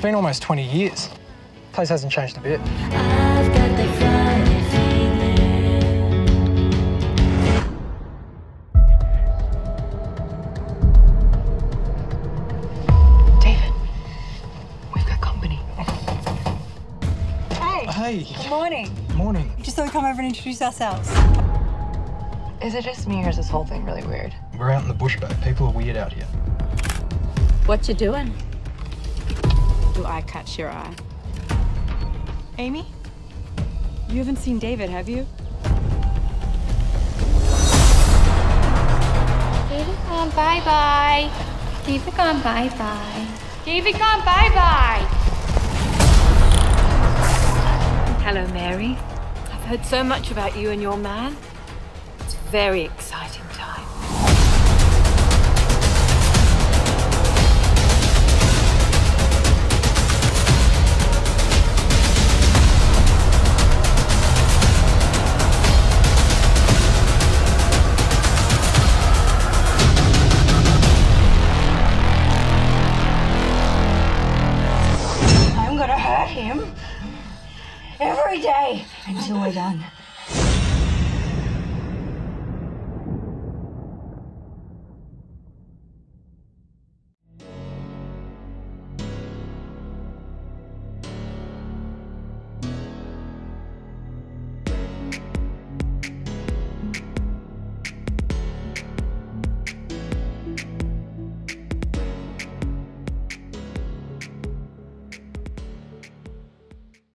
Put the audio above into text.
It's been almost 20 years. The Place hasn't changed a bit. I've got that funny feeling. David, we've got company. Hey, Hey! Morning. morning. Just thought we'd come over and introduce ourselves. Is it just me or is this whole thing really weird? We're out in the bush, babe. People are weird out here. What you doing? Do I catch your eye? Amy? You haven't seen David, have you? David gone bye bye. David gone bye bye. David gone bye bye. Hello, Mary. I've heard so much about you and your man. It's very exciting him every day until we're done.